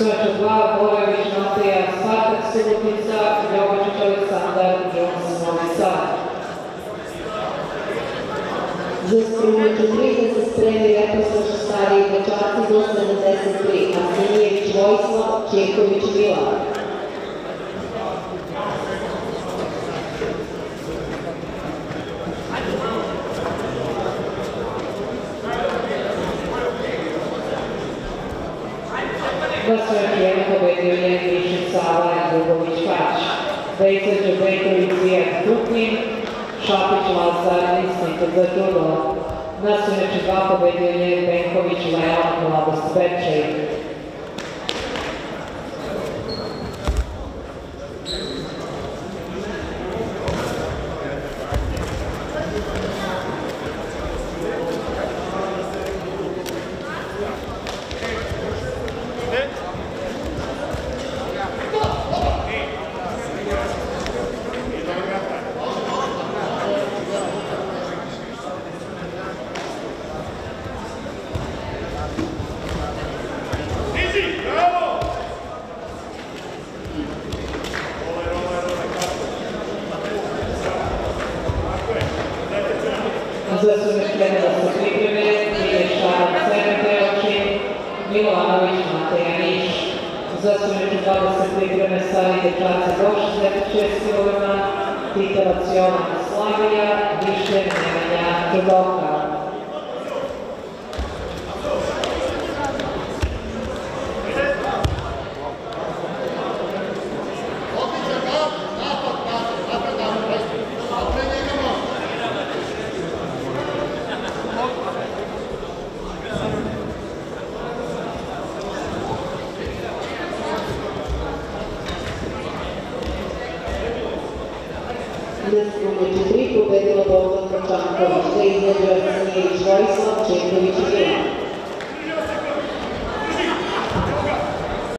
Search of Love, Olga Višnatija, Spartak Aleksandar, Jones Novi Sad. Za strujeću 3 se spremi Stari stariji dečaci do 73, Arsenijević Vojslav, Čeković Milan. Za Sveća pobedio je Sava i Dugović Kać. Bejca Đebejković, Zijak Dupnin, Šapić, Lazar, Nisnik za judo. Na Sveća dva pobedio je Benković, Leon, Mladost Bečej. Za sumešljene da se pripreme, Mile Šaran, Sebe Teočin, Milanović, Mateja Niš. Za sumešljene da se pripreme, Stari dečaci Boš, 76 kg, Titavac Jovan Slavija, Nemanja. Anglického metu 3 povedila Bogdanka Čankova, 6 među Anglickih Švajsa, Čeković i